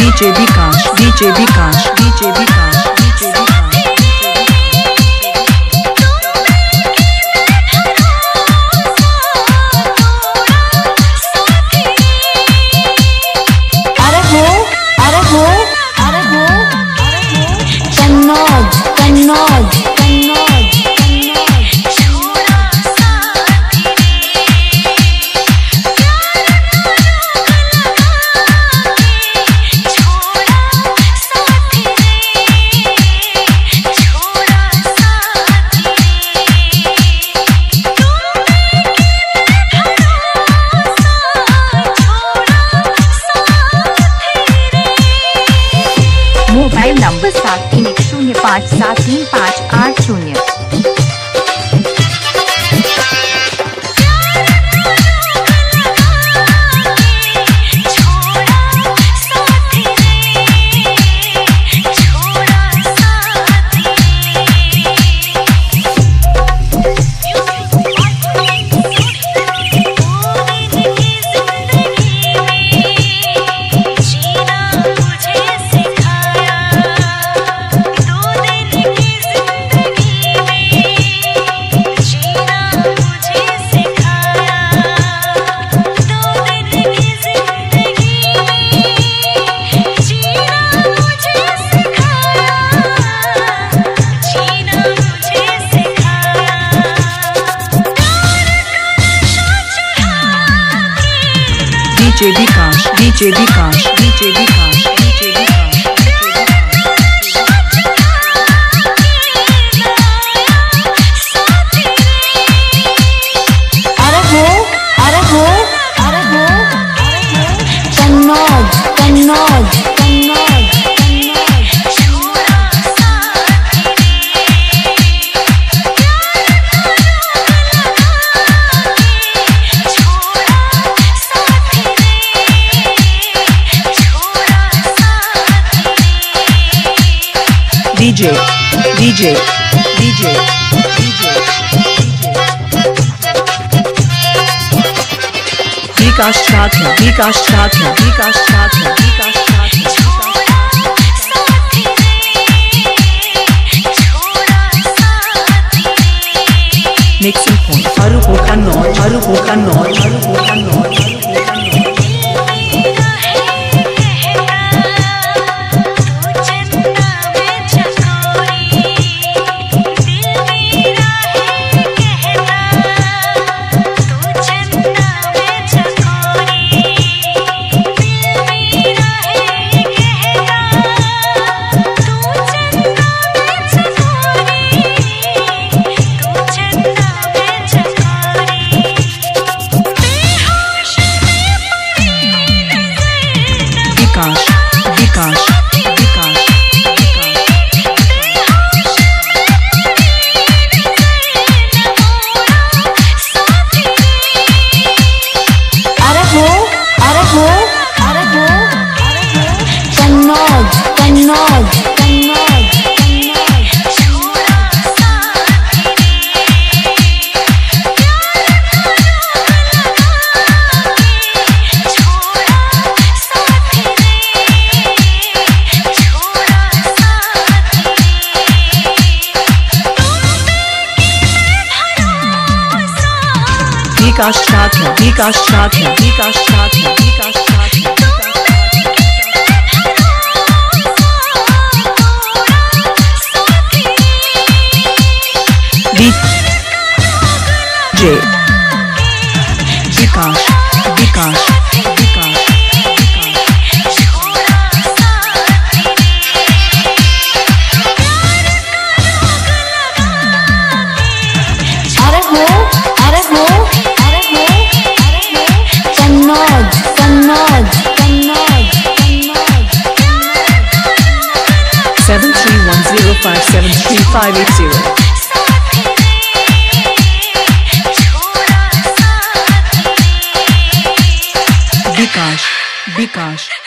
DJ Vikash, DJ Vikash, DJ Vikash, सात तीन एक शून्य पाँच सात तीन पाँच आठ शून्य। DJ Vikash, DJ Vikash, DJ Vikash, DJ, DJ, DJ, DJ. Vikash Chathya, Vikash Chathya, Vikash Chathya, Vikash Chathya. Mixing point. Arupo Kannauj, Arupo Kannauj. Chathya, Vikash Chathya, Vikash Chathya. DJ five seven three five eight zero. Vikash, Vikash.